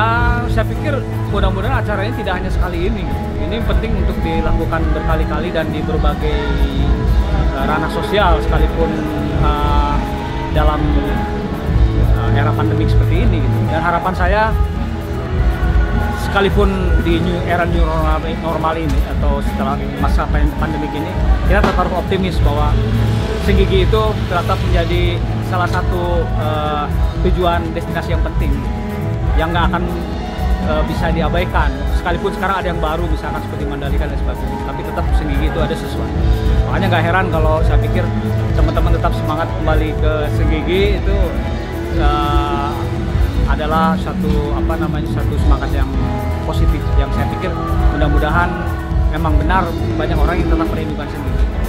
Ya, saya pikir mudah-mudahan acaranya tidak hanya sekali ini. Ini penting untuk dilakukan berkali-kali dan di berbagai eh, ranah sosial sekalipun uh, dalam uh, era pandemik seperti ini gitu. dan harapan saya sekalipun di new era new normal, normal ini atau setelah masa pandemik ini kita tetap harus optimis bahwa Senggigi itu tetap menjadi salah satu uh, tujuan destinasi yang penting yang nggak akan uh, bisa diabaikan. Sekalipun sekarang ada yang baru misalkan seperti Mandalika dan sebagainya tapi tetap Senggigi itu ada sesuatu. Makanya nggak heran kalau saya pikir teman-teman tetap semangat kembali ke Senggigi itu uh, adalah satu apa namanya satu semangat yang positif. Yang saya pikir mudah-mudahan memang benar banyak orang yang tetap merindukan sendiri.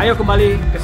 Ayo kembali ke